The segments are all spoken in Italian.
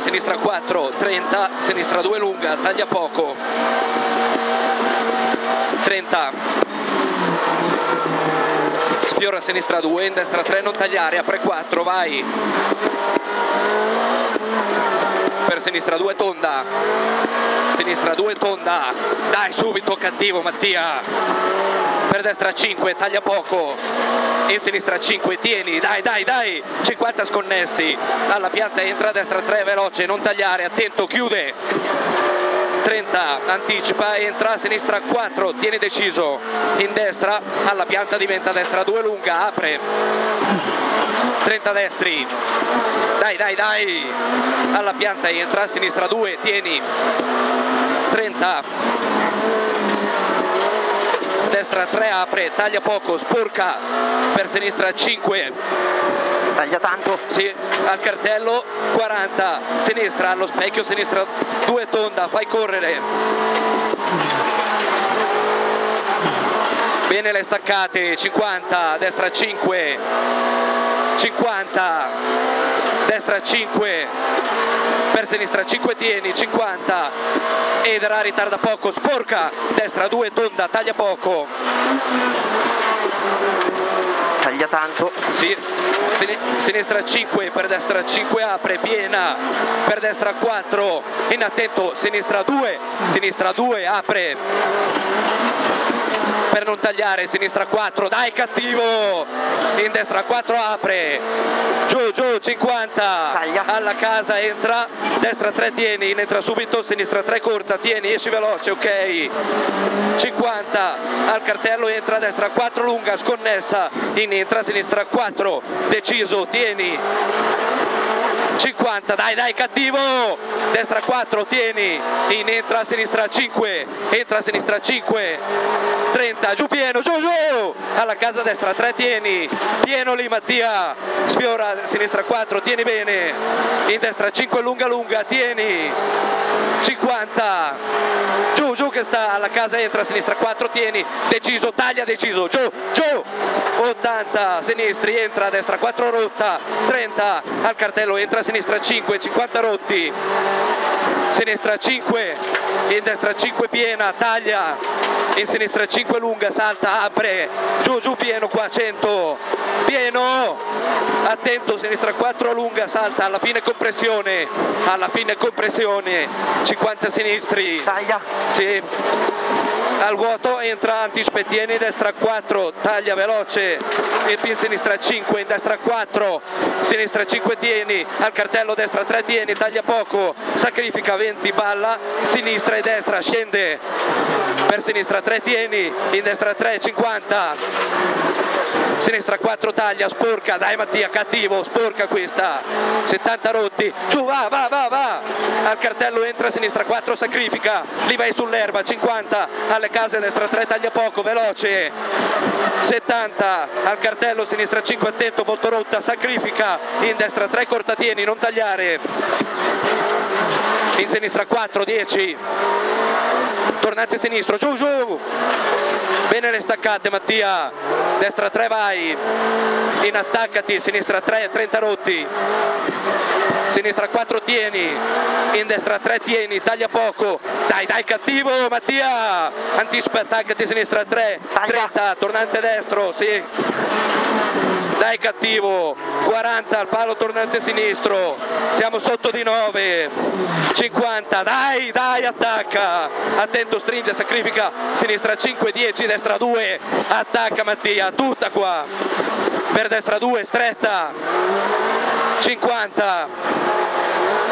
sinistra 4, 30, sinistra 2 lunga, taglia poco. 30. Sfiora sinistra 2, in destra 3, non tagliare, apre 4, vai. Per sinistra 2 tonda. Sinistra 2 tonda. Dai subito cattivo Mattia. Per destra 5, taglia poco in sinistra 5, tieni, dai, dai, dai, 50 sconnessi, alla pianta entra a destra 3, veloce, non tagliare, attento, chiude, 30, anticipa, entra a sinistra 4, tieni deciso, in destra, alla pianta diventa destra 2, lunga, apre, 30 destri, dai, dai, dai, alla pianta entra a sinistra 2, tieni, 30, destra 3 apre, taglia poco, sporca per sinistra 5. Taglia tanto? Sì, al cartello 40, sinistra allo specchio, sinistra 2 tonda, fai correre. Bene le staccate, 50, destra 5, 50, destra 5, per sinistra 5 tieni, 50, Edera ritarda poco, sporca, destra 2, tonda, taglia poco. Taglia tanto. Sì, sinistra 5, per destra 5 apre, piena, per destra 4, in attento, sinistra 2, sinistra 2 apre per non tagliare, sinistra 4, dai cattivo, in destra 4 apre, giù giù 50, Taglia. alla casa entra, destra 3 tieni, entra subito, sinistra 3 corta, tieni, esci veloce, ok, 50, al cartello entra, destra 4 lunga, sconnessa, in entra, sinistra 4, deciso, tieni, 50, dai dai cattivo, destra 4, tieni, in entra a sinistra 5, entra a sinistra 5, 30, giù pieno, giù giù, alla casa destra 3, tieni, pieno lì Mattia, sfiora sinistra 4, tieni bene, in destra 5 lunga lunga, tieni, 50, giù giù che sta alla casa entra a sinistra. 4, tieni, deciso, taglia deciso, giù, giù, 80, sinistri, entra a destra. 4 rotta, 30, al cartello entra a sinistra. 5, 50 rotti, sinistra 5, in destra 5 piena, taglia, in sinistra 5 lunga, salta, apre, giù giù pieno qua 100, pieno, attento, sinistra 4 lunga, salta, alla fine compressione, alla fine compressione, 50 sinistri, Taglia. sì, al vuoto entra Antispettieni, destra 4, taglia veloce, il pin sinistra 5, in destra 4, sinistra 5 tieni, al cartello destra 3 tieni, taglia poco, sacrifica 20, balla, sinistra e destra, scende, per sinistra 3 tieni, in destra 3, 50, sinistra 4 taglia, sporca, dai Mattia, cattivo, sporca questa, 70 rotti, giù, va, va, va, va, al cartello entra, sinistra 4 sacrifica, lì vai sull'erba, 50, alle case destra 3 taglia poco, veloce, 70, al cartello sinistra 5 attento, molto rotta, sacrifica, in destra 3 corta tieni, non tagliare, in sinistra 4, 10, tornante sinistro, giù, giù, bene le staccate Mattia, destra 3 vai, in attaccati, sinistra 3, 30 rotti, sinistra 4 tieni, in destra 3 tieni, taglia poco, dai dai cattivo Mattia, anticipa attaccati, sinistra 3, Taglia. 30, tornante destro, sì, dai cattivo, 40 al palo tornante sinistro, siamo sotto di 9, 50, dai, dai, attacca, attento, stringe, sacrifica, sinistra 5, 10, destra 2, attacca Mattia, tutta qua, per destra 2, stretta, 50,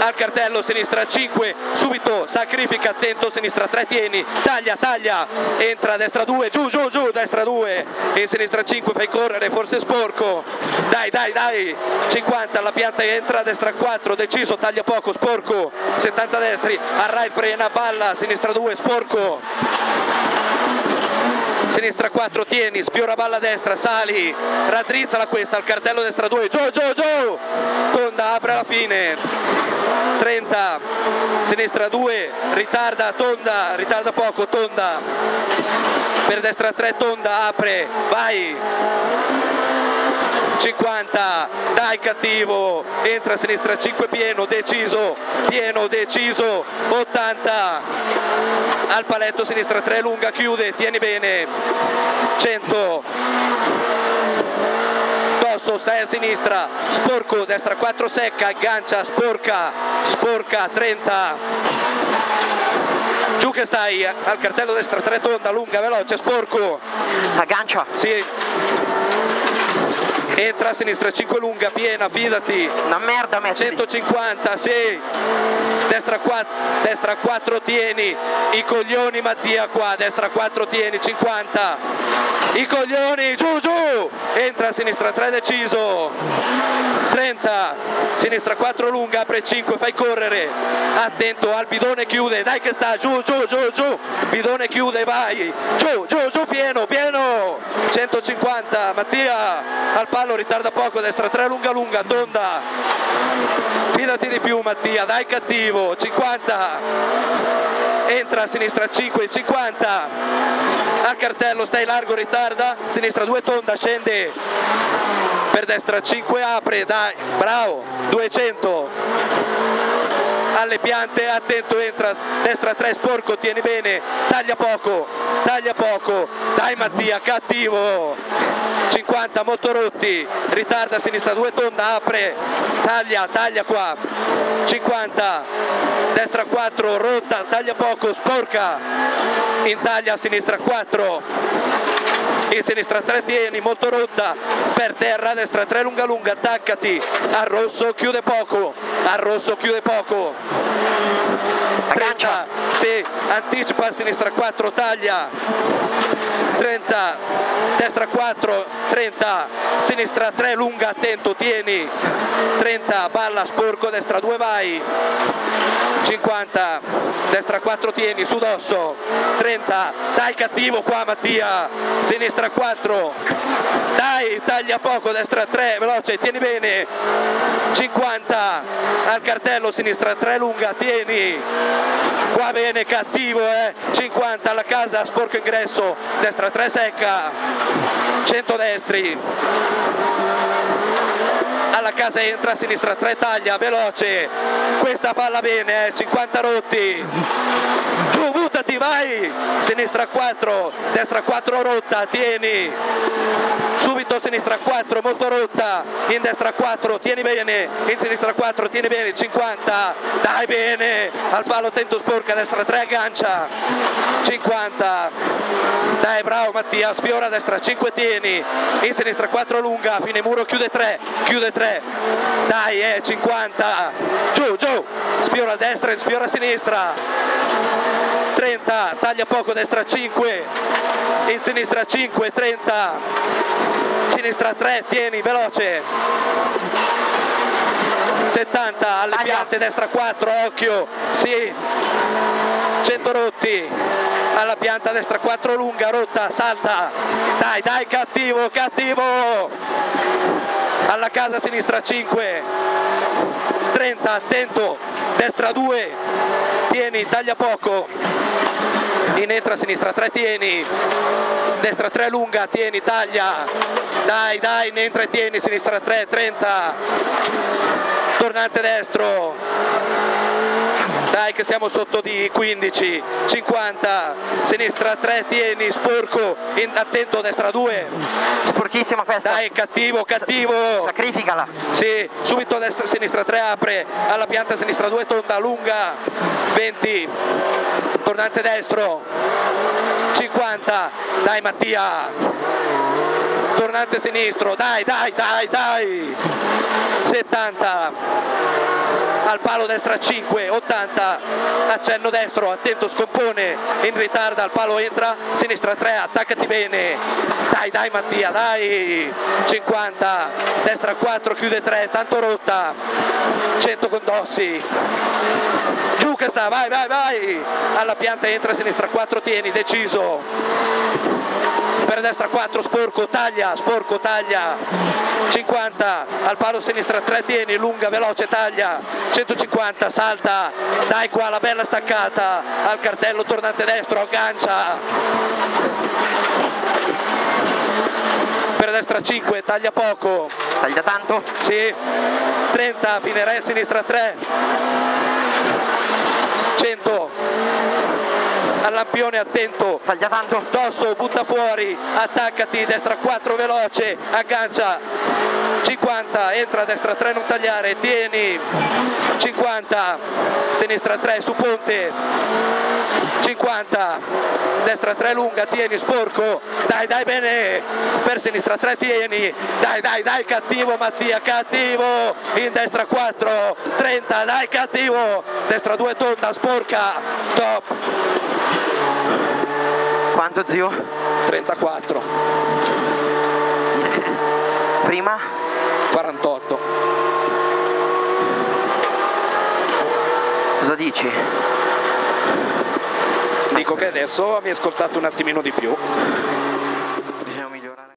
al cartello sinistra 5 subito sacrifica attento sinistra 3 tieni taglia taglia entra destra 2 giù giù giù destra 2 in sinistra 5 fai correre forse sporco dai dai dai 50 alla pianta entra destra 4 deciso taglia poco sporco 70 destri Arrai frena balla sinistra 2 sporco sinistra 4 tieni, sfiora balla destra, sali, raddrizzala questa, al cartello destra 2, giù, giù, giù, tonda, apre alla fine, 30, sinistra 2, ritarda, tonda, ritarda poco, tonda, per destra 3, tonda, apre, vai, 50 dai cattivo entra a sinistra 5 pieno deciso pieno deciso. 80 al paletto sinistra 3 lunga chiude tieni bene. 100 Stai a sinistra sporco destra 4 secca aggancia sporca sporca 30 giù che stai al cartello destra 3 tonda lunga veloce sporco. Aggancia. sì entra a sinistra 5 lunga piena fidati. Una merda metti. 150 sì. Destra 4, destra 4 tieni. I coglioni Mattia qua destra 4 tieni 50 i coglioni giù giù. Entra a sinistra 3 deciso. 30 sinistra 4 lunga apre 5 fai correre. Attento al bidone chiude dai che sta giù giù giù giù. Bidone chiude vai. Giù giù giù pieno pieno. 150 Mattia al palo ritarda poco destra 3 lunga lunga tonda fidati di più Mattia dai cattivo 50 entra a sinistra 5 50 al cartello stai largo ritarda. Sinistra 2 tonda scende. Per destra 5 apre dai bravo 200 alle piante attento entra destra 3 sporco tieni bene. Taglia poco taglia poco. Dai Mattia cattivo. 50 molto rotti ritarda sinistra 2 tonda apre. Taglia taglia qua. 50 destra 4 rotta taglia poco sporca. In taglia sinistra 4 in sinistra 3 tieni, molto rotta, per terra, destra 3 lunga lunga, attaccati, al rosso chiude poco, al rosso chiude poco. 30, sì, anticipa a sinistra 4, taglia. 30, destra 4, 30, sinistra 3 lunga, attento, tieni. 30, balla, sporco, destra 2 vai. 50, destra 4 tieni, su dosso, 30, dai cattivo qua Mattia, sinistra 4, dai, taglia poco, destra 3, veloce, tieni bene, 50, al cartello, sinistra 3 lunga, tieni, qua bene, cattivo, eh, 50 alla casa, sporco ingresso, destra 3 secca, 100 destri, alla casa entra a sinistra 3 taglia veloce. Questa palla bene eh, 50 rotti. Giù buttati vai. Sinistra 4 destra 4 rotta tieni subito sinistra 4 molto rotta in destra 4 tieni bene in sinistra 4 tieni bene 50 dai bene al palo tento sporca destra 3 aggancia 50 dai bravo Mattia sfiora a destra 5 tieni in sinistra 4 lunga fine muro chiude 3 chiude 3 dai eh 50 giù giù sfiora a destra sfiora a sinistra 30 taglia poco destra 5 in sinistra 5 30 sinistra 3 tieni veloce. 70 alle Taglia. piante destra 4 occhio sì. 100 rotti alla pianta destra 4 lunga rotta salta. Dai dai cattivo cattivo. Alla casa sinistra 5 30 attento destra 2 tieni taglia poco. In entra a sinistra 3 tieni. Destra 3 lunga tieni taglia. Dai dai in entra e tieni sinistra 3 30 tornante destro dai che siamo sotto di 15 50 sinistra 3 tieni sporco in- attento destra 2 Sporchissima questa. dai cattivo cattivo. Sacrificala. sì, subito destra, sinistra 3 apre, alla pianta sinistra 2 tonda, lunga, 20, tornante destro, 50, dai Mattia, tornante sinistro, dai, dai, dai, dai, 70, al palo destra 5, 80, accenno destro, attento scompone, in ritarda, al palo entra, sinistra 3, attaccati bene, dai dai Mattia, dai, 50, destra 4, chiude 3, tanto rotta, 100 con Dossi, giù che sta, vai vai vai, alla pianta entra, sinistra 4, tieni, deciso, per destra 4 sporco taglia sporco taglia. 50 al palo sinistra 3 tieni lunga veloce taglia. 150 salta. Dai qua la bella staccata. Al cartello tornante destro aggancia chiudere destra 5, taglia poco, Taglia tanto. sì, 30, fine rail, sinistra 3, 100, al lampione attento. Dosso, butta fuori, attaccati, destra 4 veloce, aggancia, 50, entra, destra 3 non tagliare, tieni, 50, sinistra 3 su ponte, 50, destra 3 lunga, tieni, sporco, dai dai bene, per sinistra 3 tieni, dai dai dai cattivo Mattia, cattivo, in destra 4, 30, dai cattivo, destra 2 tonda, sporca, stop, Quanto zio? 34. Prima? 48. Cosa dici? Dico che adesso mi hai ascoltato un attimino di più.